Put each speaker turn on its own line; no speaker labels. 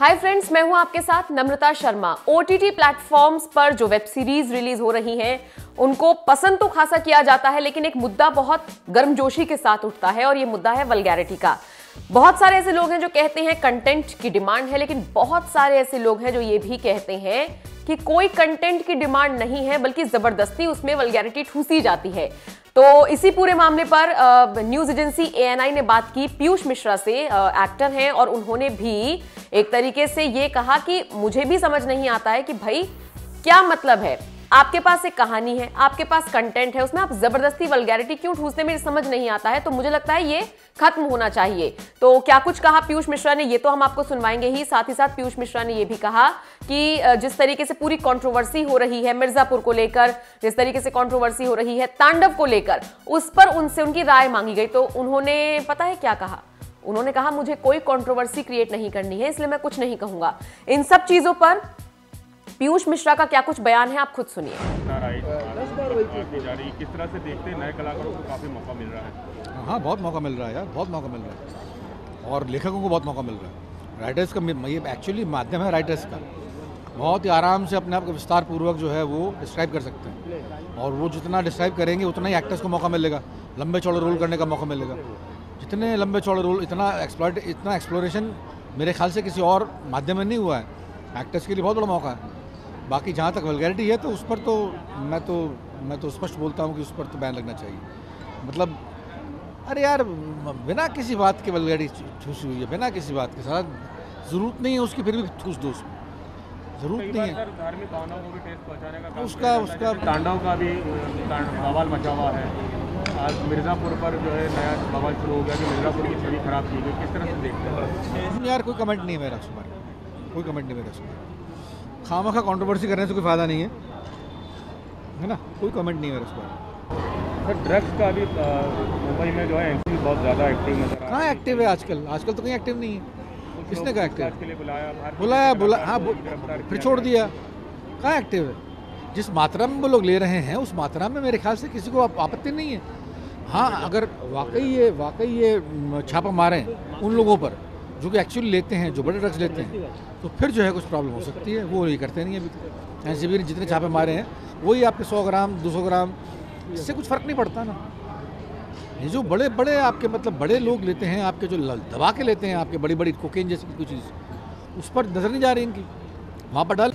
Hi friends मैं हूँ आपके साथ नम्रता शर्मा। ओटीटी प्लेटफॉर्म्स पर जो वेब सीरीज़ रिलीज़ हो रही हैं, उनको पसंद तो खासा किया जाता है, लेकिन एक मुद्दा बहुत गर्मजोशी के साथ उठता है और ये मुद्दा है वलगैरिटी का। बहुत सारे ऐसे लोग हैं जो कहते हैं कंटेंट की डिमांड है, लेकिन बहुत सारे ऐसे लोग हैं जो ये भी कहते हैं कि कोई कंटेंट की डिमांड नहीं है, बल्कि ज़बरदस्ती उसमें वलगैरिटी ठूसी जाती है। तो इसी पूरे मामले पर न्यूज़ एजेंसी एएनआई ने बात की। पीयूष मिश्रा से एक्टर हैं और उन्होंने भी एक तरीके से ये कहा कि मुझे भी समझ नहीं आता है कि भाई, क्या मतलब है? आपके पास एक कहानी है, आपके पास कंटेंट है, उसमें आप ज़बरदस्ती वलगैरिटी क्यों ठूसने में समझ नहीं आता है तो मुझे लगता है ये खत्म होना चाहिए। तो क्या कुछ कहा पीयूष मिश्रा ने, ये तो हम आपको सुनवाएँगे ही, साथ ही साथ पीयूष मिश्रा ने ये भी कहा कि जिस तरीके से पूरी कंट्रोवर्सी हो रही है मिर्जापुर को लेकर, जिस तरीके से कंट्रोवर्सी हो रही है तांडव को लेकर, उस पर उनसे उनकी राय मांगी गई। तो उन्होंने, पता है क्या कहा? उन्होंने कहा, मुझे कोई कंट्रोवर्सी क्रिएट नहीं करनी है, इसलिए मैं कुछ नहीं कहूँगा। इन सब चीज़ों पर पीयूष मिश्रा का क्या कुछ बयान है आप खुद सुनिए।
किस तरह से देखते नए कलाकारों को काफ़ी मौका मिल रहा है?
हाँ बहुत मौका मिल रहा है यार बहुत मौका मिल रहा है। और लेखकों को बहुत मौका मिल रहा है। राइटर्स का ये एक्चुअली माध्यम है राइटर्स का। बहुत ही आराम से अपने आप को विस्तार पूर्वक जो है वो डिस्क्राइब कर सकते हैं। और वो जितना डिस्क्राइब करेंगे उतना ही एक्टर्स को मौका मिलेगा। लंबे चौड़े रोल करने का मौका मिलेगा। जितने लंबे चौड़े रोल इतना एक्सप्लॉर इतना एक्सप्लोरेशन मेरे ख्याल से किसी और माध्यम में नहीं हुआ है। एक्टर्स के लिए बहुत बड़ा मौका है। बाकी जहाँ तक वलगैरिटी है तो उस पर तो मैं तो मैं तो स्पष्ट बोलता हूँ कि उस पर तो बैन लगना चाहिए। मतलब अरे यार बिना किसी बात के वलगैरिटी ठूसी हुई है बिना किसी बात के साथ ज़रूरत नहीं है उसकी फिर भी ठूस दो उसमें। ज़रूरत नहीं है।
धार्मिक भावनाओं को भी टेस्ट पहुँचाने का
उसका उसका
तांडव का भी बवाल मचा हुआ है। आज मिर्ज़ापुर पर जो है नया बवाल शुरू हो गया कि मिर्ज़ापुर की छवि खराब की गई। किस तरह से देखते हैं?
यार कोई कमेंट नहीं है मेरा उस पर कोई कमेंट नहीं मेरा पर खामा खा कॉन्ट्रोवर्सी करने से कोई फ़ायदा नहीं है। है ना? कोई कमेंट नहीं है उस पर
सर ड्रग्स का भी मुंबई में जो है एनसी बहुत ज़्यादा एक्टिव नज़र
कहाँ एक्टिव है आजकल? आजकल तो कहीं एक्टिव नहीं है। किसने कहा एक्टिव
बुलाया
बुलाया बुला हाँ फिर छोड़ दिया। कहाँ एक्टिव है? जिस मात्रा में वो लोग ले रहे हैं उस मात्रा में मेरे ख्याल से किसी को आपत्ति नहीं है। हाँ अगर वाकई ये वाकई ये छापा मारें उन लोगों पर जो कि एक्चुअली लेते हैं, जो बड़े ड्रग्स लेते हैं तो फिर जो है कुछ प्रॉब्लम हो सकती है। वो ये करते नहीं अभी एन सी जितने छापे मारे हैं, वही आपके सौ ग्राम, दो सौ ग्राम, इससे कुछ फ़र्क नहीं पड़ता ना। ये जो बड़े बड़े आपके मतलब बड़े लोग लेते हैं, आपके जो दबा के लेते हैं, आपके बड़ी बड़ी कोकेन जैसी कुछ चीज़, उस पर नज़र नहीं जा रही इनकी। वहाँ पर डाल